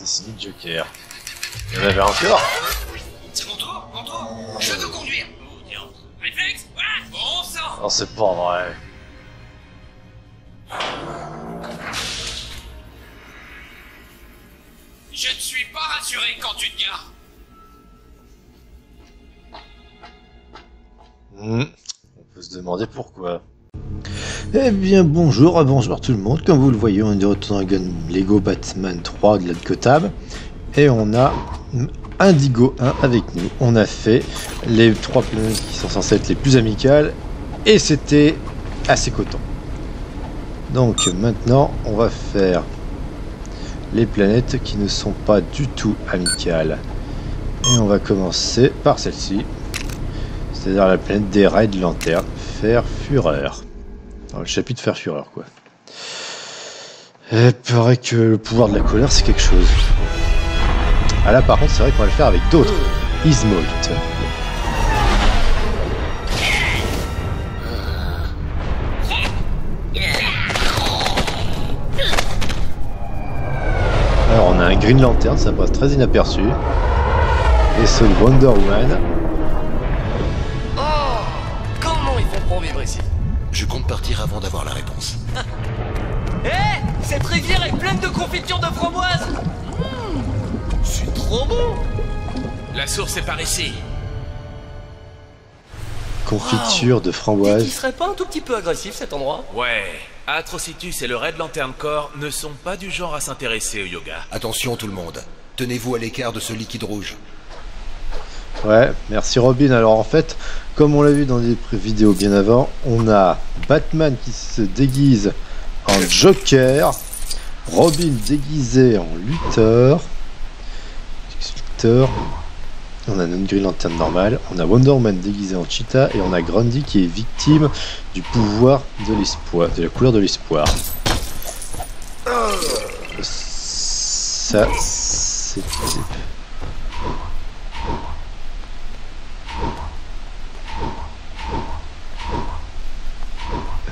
Assassin's Joker. Il y en avait encore C'est mon tour, mon tour. Je veux conduire. Oh. Réflexe, voilà. Bon sang. Non, c'est pas vrai. Je ne suis pas rassuré quand tu te gares. Hmm. On peut se demander pourquoi. Eh bien bonjour, bonjour tout le monde, comme vous le voyez on est de retour dans Gun Lego Batman 3 de la Cotab et on a Indigo 1 avec nous. On a fait les trois planètes qui sont censées être les plus amicales et c'était assez coton. Donc maintenant on va faire les planètes qui ne sont pas du tout amicales. Et on va commencer par celle-ci, c'est-à-dire la planète des raids de lanterne, Fer Fureur. Le chapitre Fer Fureur, quoi. Et il paraît que le pouvoir de la colère, c'est quelque chose. Ah là, par contre, c'est vrai qu'on va le faire avec d'autres. Ismolt. Alors, on a un Green Lantern, ça passe très inaperçu. Et ce Wonder Woman. Partir avant d'avoir la réponse. Eh Cette rivière est pleine de confiture de framboise Mmh, C'est trop bon La source est par ici. Confiture de framboise. serait pas un tout petit peu agressif cet endroit? Ouais. Atrocitus et le Red Lantern Corps ne sont pas du genre à s'intéresser au yoga. Attention tout le monde. Tenez-vous à l'écart de ce liquide rouge. Ouais, merci Robin. Alors en fait, comme on l'a vu dans des vidéos bien avant, on a Batman qui se déguise en Joker, Robin déguisé en lutteur, lutteur. On a notre Green Lantern normal, on a Wonder Woman déguisé en Cheetah et on a Grundy qui est victime du pouvoir de l'espoir, de la couleur de l'espoir. Ça,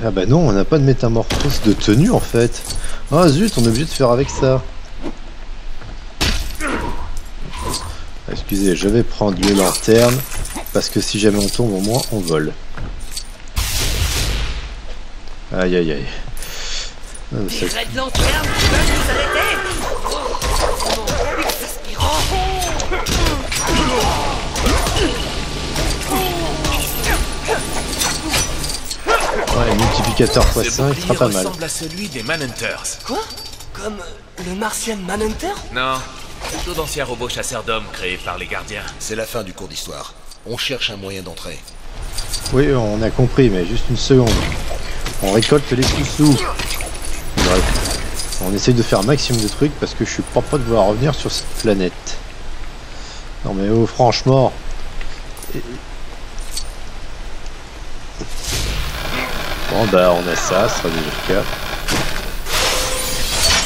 Ah bah non, on n'a pas de métamorphose de tenue en fait. Ah zut, on est obligé de faire avec ça. Ah, Excusez, je vais prendre les lanternes parce que si jamais on tombe, au moins on vole. Aïe aïe aïe. Ah, nous arrêter Ouais, multiplicateur x5 Ce sera pas mal. ressemble à celui des Manhunters. Quoi? Comme le Martian Manhunter? Non, plutôt d'anciens robots chasseurs d'hommes créés par les gardiens. C'est la fin du cours d'histoire. On cherche un moyen d'entrer. Oui, on a compris, mais juste une seconde. On récolte les sous-sous. Bref. On essaye de faire un maximum de trucs parce que je suis pas prêt de vouloir revenir sur cette planète. Non mais oh, franchement. Bah on a ça, ce sera déjà le cas.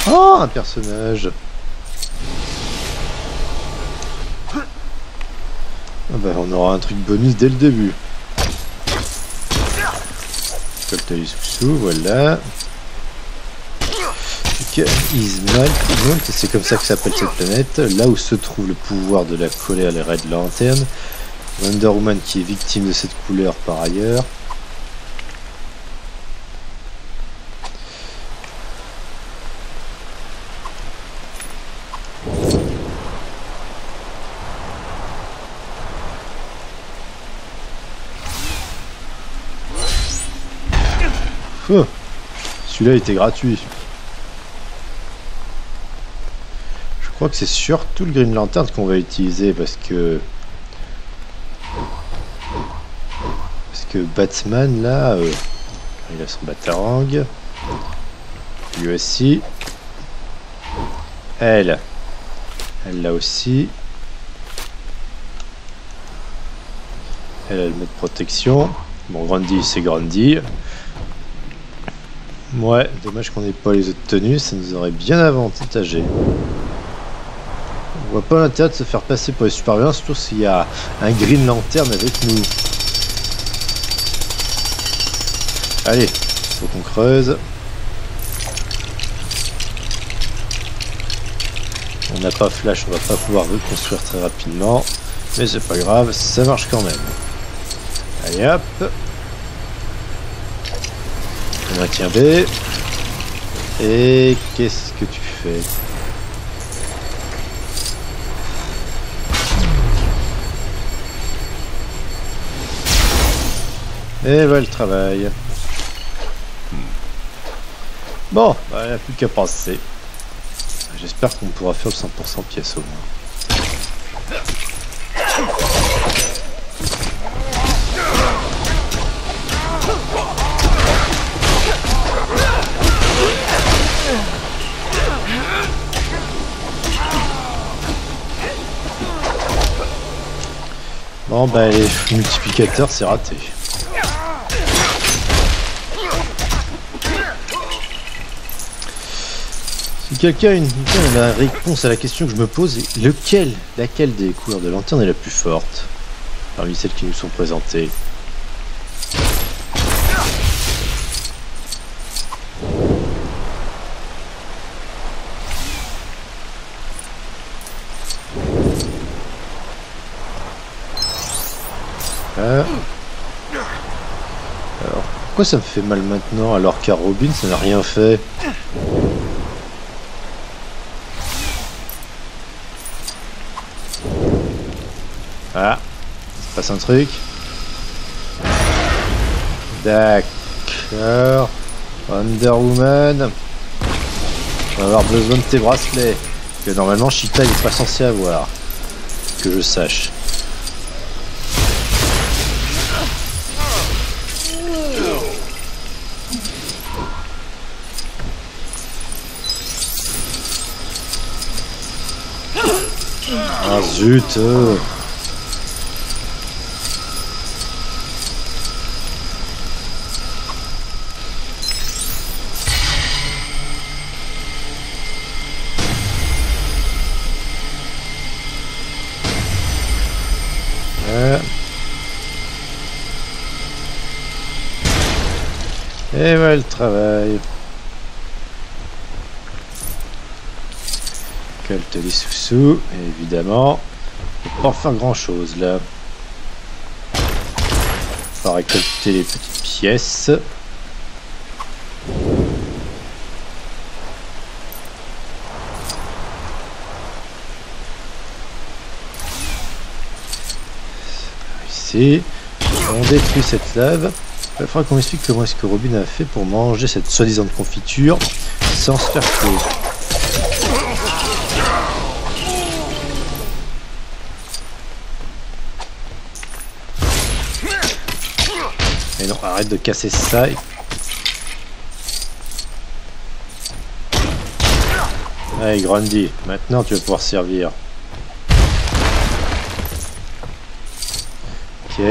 Oh, un personnage. Ah bah on aura un truc bonus dès le début. Sous-sous, voilà. C'est comme ça que s'appelle cette planète, là où se trouve le pouvoir de la colère, les Red Lantern. Wonder Woman qui est victime de cette couleur par ailleurs. Celui-là était gratuit. Je crois que c'est surtout le Green Lantern qu'on va utiliser parce que parce que Batman là, euh, il a son Batarang. Lui aussi. Elle, elle l'a aussi. Elle a le mode protection. Bon, Grundy, c'est Grundy. Ouais, dommage qu'on n'ait pas les autres tenues, ça nous aurait bien avantagé. On voit pas l'intérêt de se faire passer pour les super surtout s'il y a un Green Lantern avec nous. Allez, faut qu'on creuse. On n'a pas flash, on va pas pouvoir reconstruire très rapidement. Mais c'est pas grave, ça marche quand même. Allez hop. On B. Et qu'est-ce que tu fais? Et voilà le travail. Bon, bah, il n'y a plus qu'à passer. J'espère qu'on pourra faire le 100% pièce au moins. Bon bah les multiplicateurs c'est raté. Si quelqu'un a une, réponse à la question que je me pose, lequel, laquelle des couleurs de lanterne est la plus forte parmi celles qui nous sont présentées Ah. Alors, ça me fait mal maintenant alors qu'à Robin ça n'a rien fait Ah, il se passe un truc. D'accord. Wonder Woman. On va avoir besoin de tes bracelets. Que normalement Cheetah n'est pas censé avoir. Que je sache. Ah zut euh. Et voilà le travail. Les sous-sous, évidemment. Pas faire grand chose là. On va récolter les petites pièces. Ici. On détruit cette lave. Il faudra qu'on m'explique comment est-ce que Robin a fait pour manger cette soi-disant confiture sans se faire tuer. Arrête de casser ça. et- Allez, Grundy, maintenant tu vas pouvoir servir. Ok.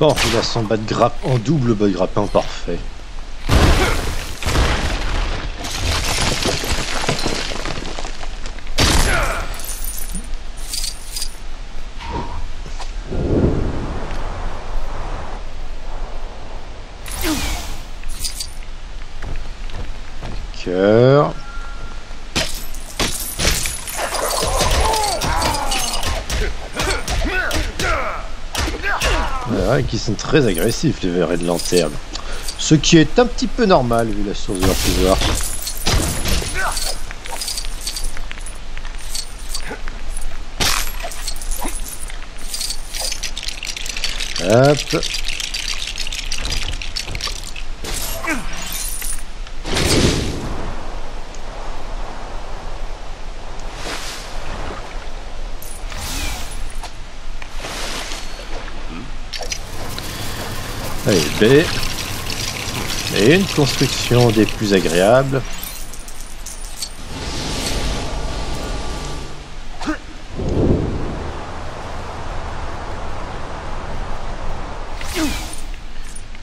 Bon, il son bas de grappe en double bas de grappin parfait. Cœur. Ouais, qui sont très agressifs les verrets de lanterne. Ce qui est un petit peu normal vu la source de leur pouvoir. Hop. Allez, B. Et une construction des plus agréables.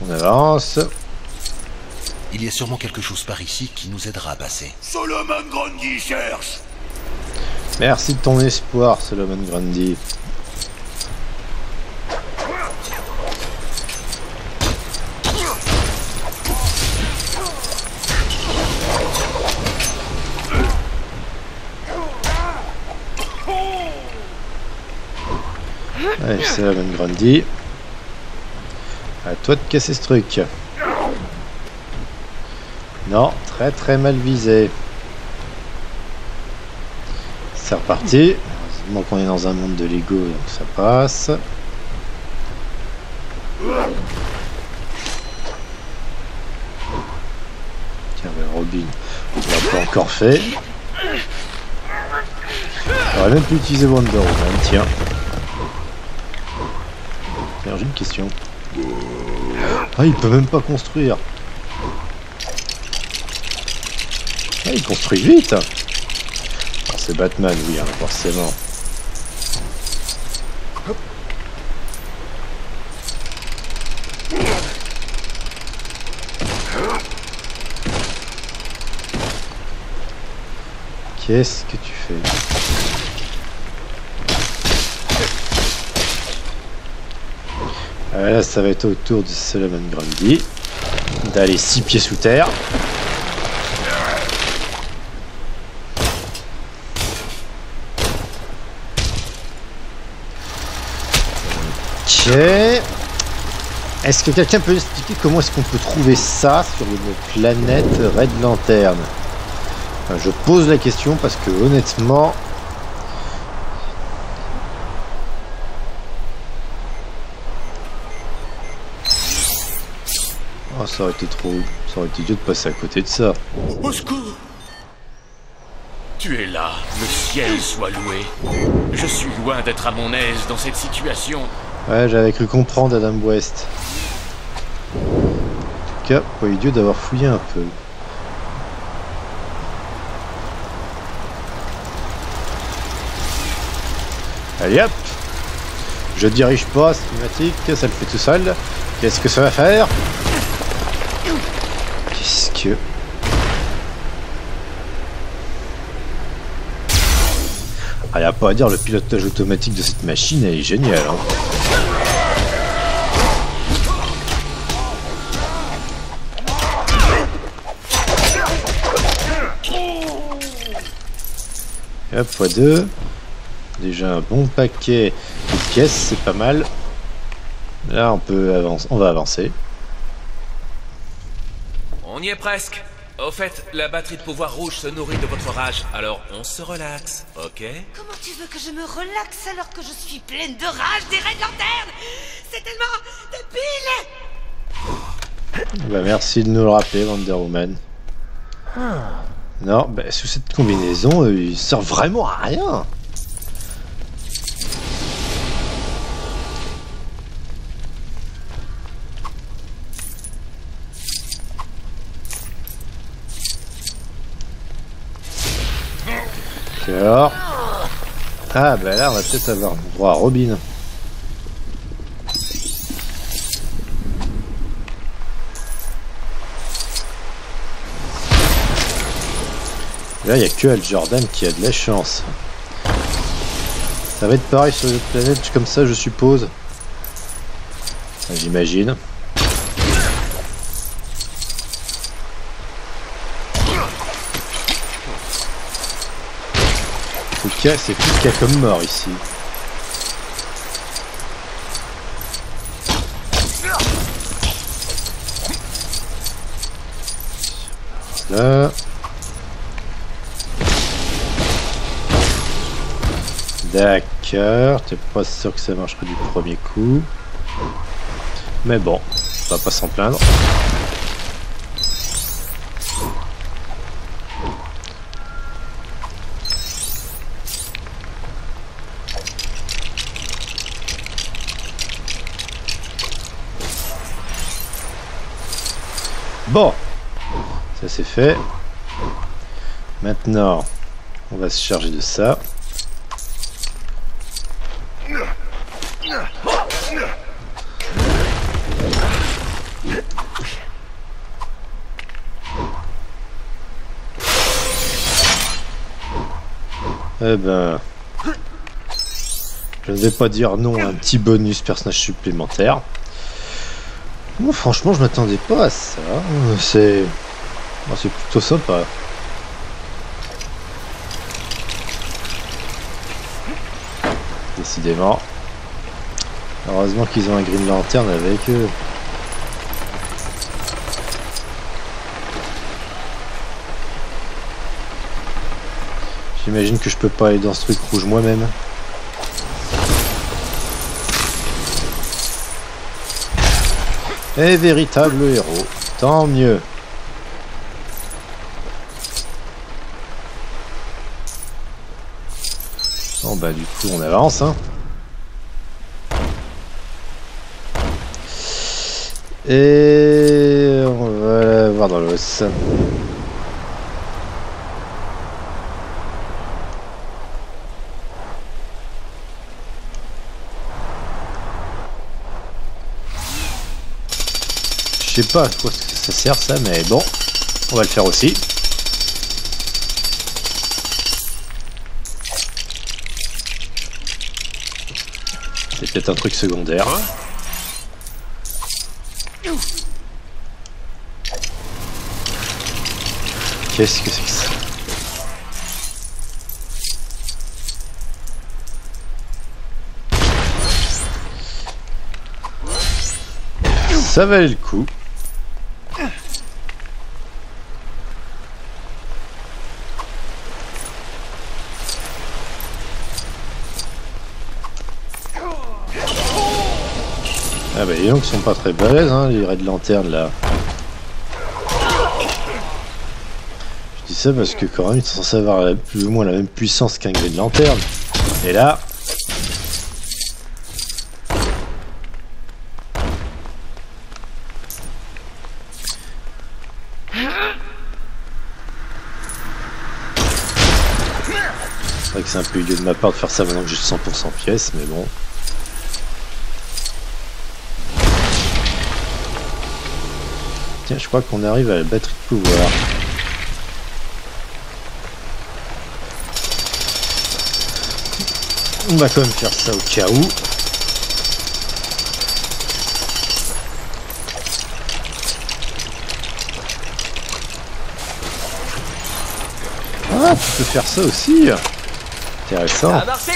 On avance. Il y a sûrement quelque chose par ici qui nous aidera à passer. Solomon Grundy cherche Merci de ton espoir, Solomon Grundy. Allez, c'est la bonne Grundy. À toi de casser ce truc. Non, très très mal visé. C'est reparti. Heureusement qu'on est dans un monde de Lego, donc ça passe. Tiens, ben, Robin, on l'a pas encore fait. J'aurais même pu utiliser Wonder Woman, tiens. J'ai une question. Ah, il peut même pas construire. Ah, il construit vite. Ah, c'est Batman, oui, hein, forcément. Qu'est-ce que tu fais? Là, ça va être au tour de Solomon Grundy d'aller six pieds sous terre. Ok. Est-ce que quelqu'un peut expliquer comment est-ce qu'on peut trouver ça sur une planète Red Lantern? Je pose la question parce que honnêtement, ça aurait été trop. Ça aurait été idiot de passer à côté de ça. Au secours Tu es là, le ciel soit loué. Je suis loin d'être à mon aise dans cette situation. Ouais, j'avais cru comprendre Adam West. En tout cas, pas idiot d'avoir fouillé un peu. Allez hop Je dirige pas, cinématique, ça le fait tout seul. Qu'est-ce que ça va faire Qu'est-ce que... Ah, y a pas à dire, le pilotage automatique de cette machine, est géniale. Hein. Et hop, fois 2. Déjà un bon paquet de pièces, c'est pas mal. Là, on peut avancer, on va avancer. On y est presque. Au fait, la batterie de pouvoir rouge se nourrit de votre rage, alors on se relaxe, ok Comment tu veux que je me relaxe alors que je suis pleine de rage des Red Lanternes C'est tellement débile Bah, merci de nous le rappeler, Wonder Woman. Non, bah, sous cette combinaison, euh, il sert vraiment à rien. Alors. Ah, bah là, on va peut-être avoir droit à Robin. Là, il n'y a que Al Jordan qui a de la chance. Ça va être pareil sur les autres planètes comme ça, je suppose. J'imagine. C'est tout ce comme mort ici. Là. D'accord, t'es pas sûr que ça marchera du premier coup. Mais bon, on va pas s'en plaindre. Bon, ça c'est fait. Maintenant, on va se charger de ça. Eh ben... Je ne vais pas dire non à un petit bonus personnage supplémentaire. Franchement je m'attendais pas à ça. C'est... c'est plutôt sympa. Décidément. Heureusement qu'ils ont un Green Lantern avec eux. J'imagine que je peux pas aller dans ce truc rouge moi-même. Et véritable héros, tant mieux. Bon bah du coup on avance hein. Et on va voir dans l'os. Sais pas à quoi ça sert ça, mais bon, on va le faire aussi. C'est peut-être un truc secondaire. Qu'est-ce que c'est que ça? Ça valait le coup. Bah donc, ils sont pas très balèzes, hein, les raids de lanterne là. Je dis ça parce que quand même ils sont censés avoir plus ou moins la même puissance qu'un grille de lanterne. Et là... C'est vrai que c'est un peu idiot de ma part de faire ça maintenant que j'ai 100% pièces, mais bon. Tiens, je crois qu'on arrive à la batterie de pouvoir. On va quand même faire ça au cas où. Ah, tu peux faire ça aussi Intéressant. Ça a marché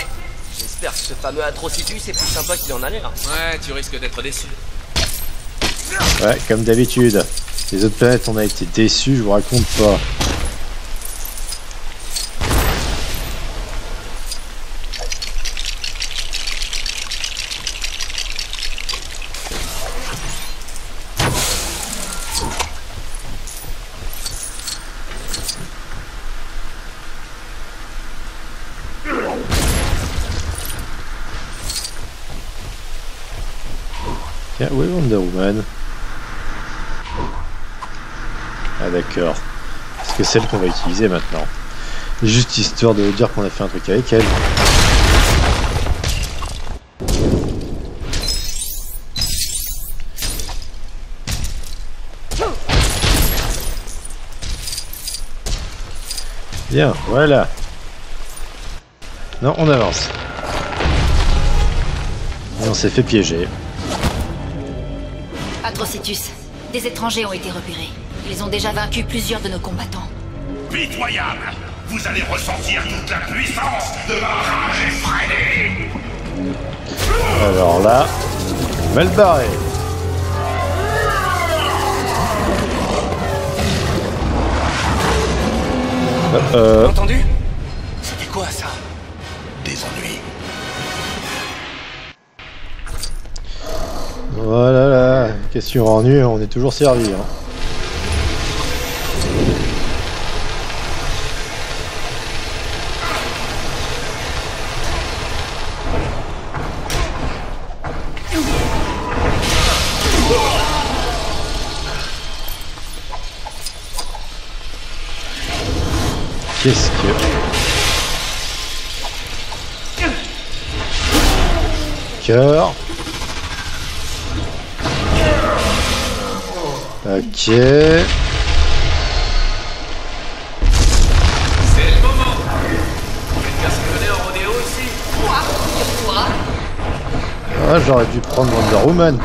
J'espère que ce fameux Atrocitus est plus sympa qu'il en a l'air. Ouais, tu risques d'être déçu. Ouais, comme d'habitude. Les autres planètes, on a été déçus, je vous raconte pas. Est Wonder Woman Ah d'accord. Parce que celle qu'on va utiliser maintenant. Juste histoire de dire qu'on a fait un truc avec elle. Bien, voilà. Non, on avance. On s'est fait piéger. Atrocitus, des étrangers ont été repérés. Ils ont déjà vaincu plusieurs de nos combattants. Pitoyable Vous allez ressentir toute la puissance de ma rage effrénée Alors là, mal barré. Euh, euh, Entendu? C'était quoi ça? Des ennuis. voilà là, question ennui, on est toujours servi. Hein. Qu'est-ce que... Cœur. Ok. Ah, j'aurais dû prendre Wonder Woman.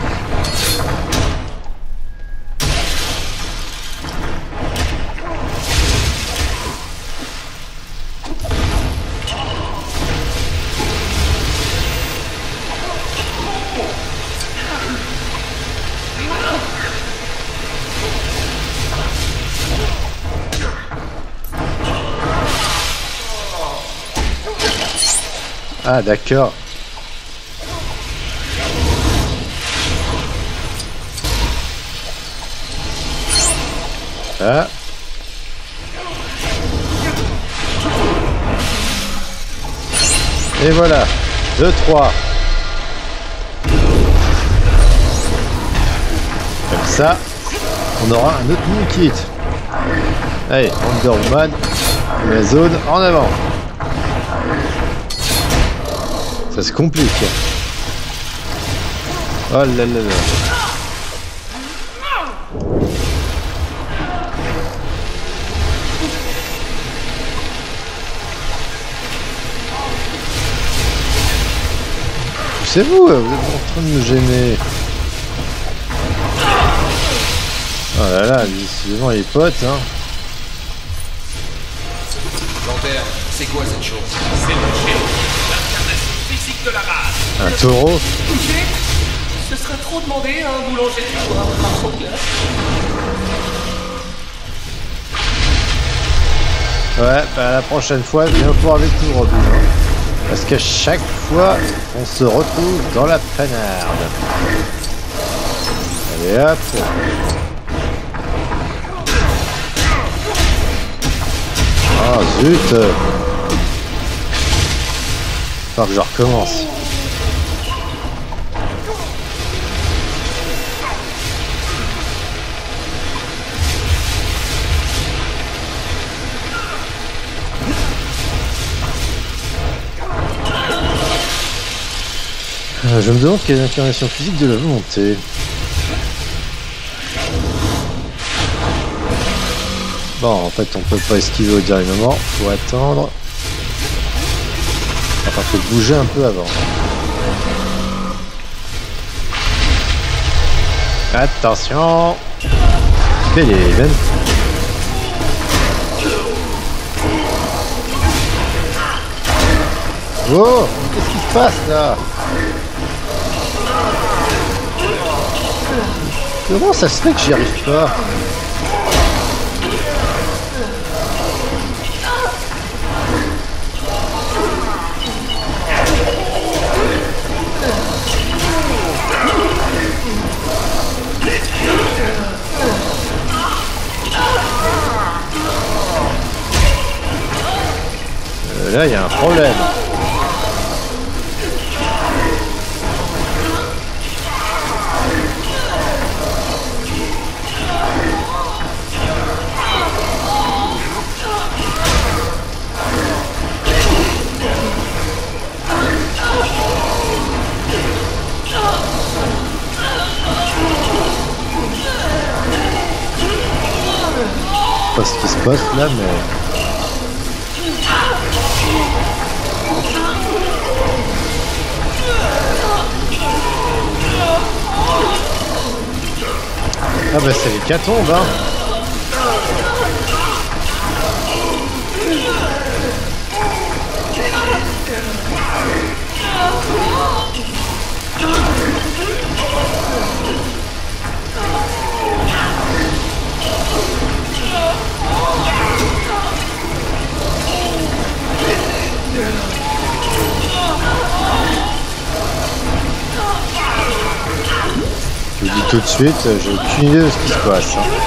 Ah, d'accord. Ah. Et voilà. 2, 3. Comme ça, on aura un autre mini kit. Allez, Wonder Woman, la zone en avant. Ça se complique. Oh là là là. C'est vous, vous êtes en train de me gêner. Oh là là, décidément les potes, hein. Lanterne, c'est quoi cette chose? C'est le géant, Un taureau. Ce serait trop demandé à un boulanger de. Ouais, bah la prochaine fois, viens voir avec nous, Robin. hein. Parce qu'à chaque fois, on se retrouve dans la panarde. Allez hop. Ah zut Faut que je recommence. Je me demande quelle est physique de la volonté. Bon, en fait, on peut pas esquiver au dernier moment. Faut attendre. Enfin, faut bouger un peu avant. Attention Believe Oh Qu'est-ce qui se passe là? Comment ça se fait que j'y arrive pas Euh, Là, il y a un problème. Ah bah c'est l'hécatombe hein tout de suite, j'ai aucune idée de ce qui se passe. hein.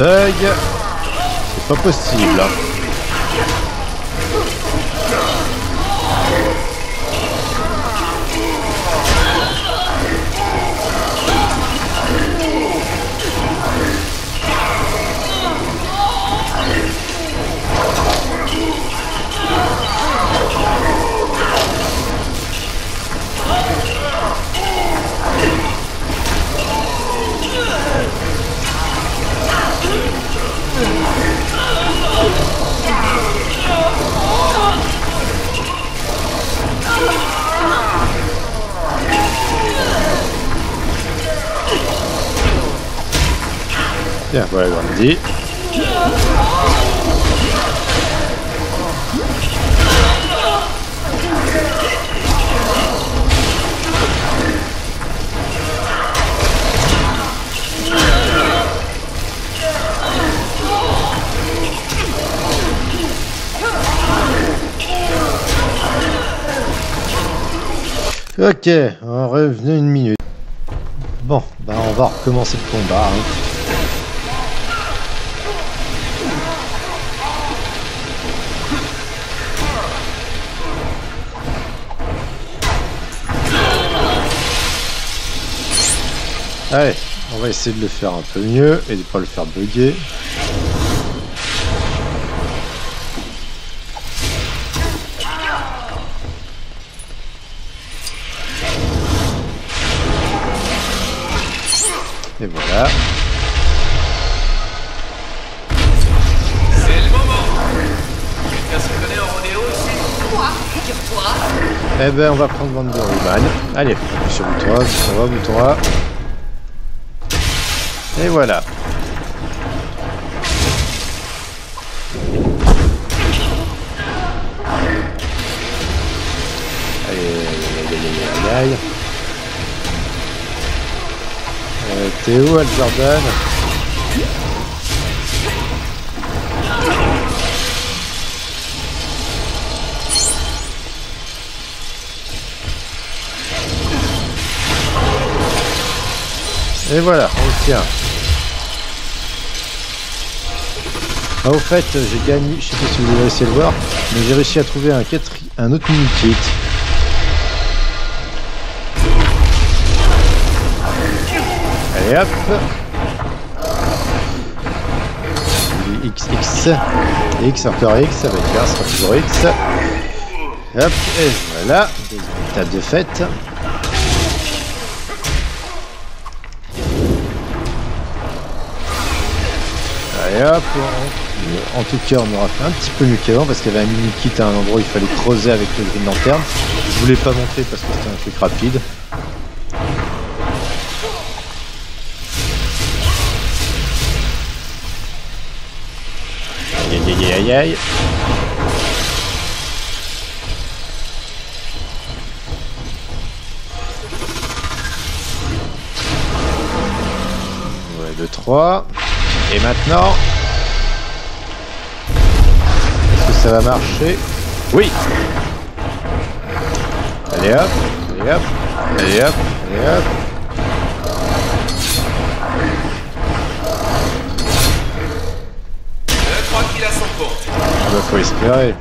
C'est pas possible. Ok, on revenu une minute. Bon, bah on va recommencer le combat. hein. Allez, on va essayer de le faire un peu mieux et de pas le faire bugger. Et voilà. C'est le moment Quelqu'un se connaît en rodéo ici? Quoi Figure-toi. Eh ben, on va prendre Woman. Allez, sur bouton A, bouton A, bouton A. Et voilà. Aïe, T'es où, Al Jordan Et voilà, on tient. Ah, au fait, j'ai gagné, je sais pas si vous réussi à le voir, mais j'ai réussi à trouver un, autre mini-kit. Allez hop XX, X encore X, avec ce sera toujours X. Hop, et voilà, deuxième étape de fête. Allez hop, en tout cas on aura fait un petit peu mieux qu'avant parce qu'il y avait un mini kit à un endroit où il fallait creuser avec le green lanterne. Je voulais pas montrer parce que c'était un truc rapide. Aïe aïe aïe aïe aïe. Ouais, 2, 3. Et maintenant. Est-ce que ça va marcher? Oui Allez hop, allez hop, allez hop, allez hop. Je crois qu'il a son compte. Ah bah faut espérer.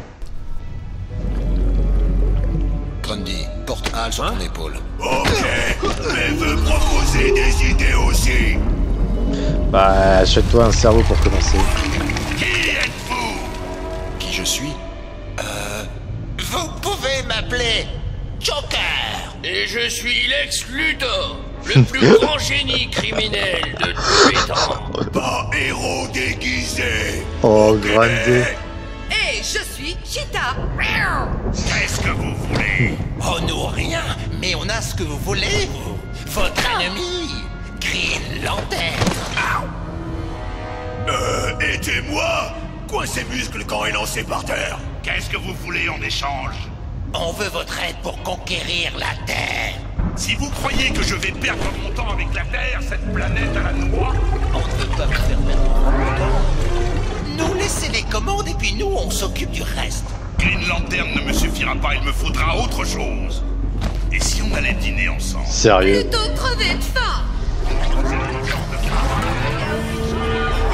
Grundy, porte Hal sur ton épaule. Ok, mais veux proposer des idées aussi. Bah achète-toi un cerveau pour commencer. Qui êtes-vous? Qui je suis? Vous pouvez m'appeler Joker. Et je suis Lex Luthor, le plus grand génie criminel de tous les temps. Pas héros déguisé. Oh grande. Et je suis Cheetah. Qu'est-ce que vous voulez? Oh nous rien, mais on a ce que vous voulez, vous. Votre ennemi, Green Lantern. Euh, aidez-moi Quoi ces muscles quand est lancé par terre? Qu'est-ce que vous voulez en échange? On veut votre aide pour conquérir la Terre. Si vous croyez que je vais perdre mon temps avec la Terre, cette planète à la noix, On ne veut pas vous faire perdre Nous laissez les commandes et puis nous on s'occupe du reste. Green Lantern ne me suffira pas, il me faudra autre chose. Et si on allait dîner ensemble? Sérieux? Plutôt crever de faim.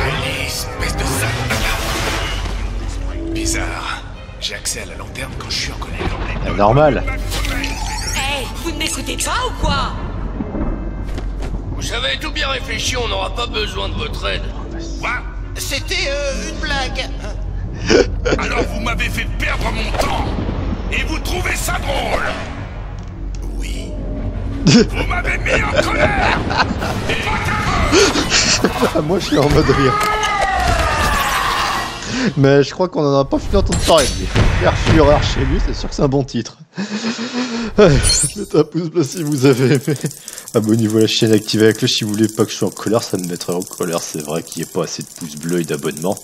Allez, espèce de sale Bizarre. J'ai accès à la lanterne quand je suis en colère. Bah, Normal. Hé, vous ne m'écoutez pas ou quoi? Vous savez, tout bien réfléchi, on n'aura pas besoin de votre aide. Quoi? C'était euh, une blague. Alors vous m'avez fait perdre mon temps Et vous trouvez ça drôle. Vous m'avez mis en colère moi je suis en mode rire. Mais je crois qu'on en a pas fini d'entendre parler. Fureur chez lui, c'est sûr que c'est un bon titre. Mettez un pouce bleu si vous avez aimé. Abonnez-vous à la chaîne, activez la cloche si vous voulez pas que je sois en colère, ça me mettrait en colère. C'est vrai qu'il n'y a pas assez de pouces bleus et d'abonnements.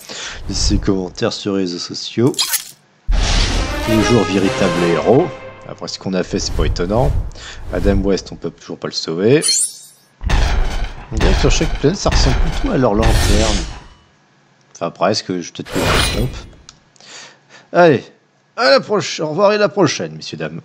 Laissez commentaires sur les réseaux sociaux. Toujours véritable héros. Après ce qu'on a fait, c'est pas étonnant. Adam West, on peut toujours pas le sauver. On dirait que sur chaque planète, ça ressemble plutôt à leur lanterne. Enfin, presque, je peut-être que je me trompe. Allez, à la prochaine. Au revoir et à la prochaine, messieurs, dames.